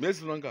mesilwanka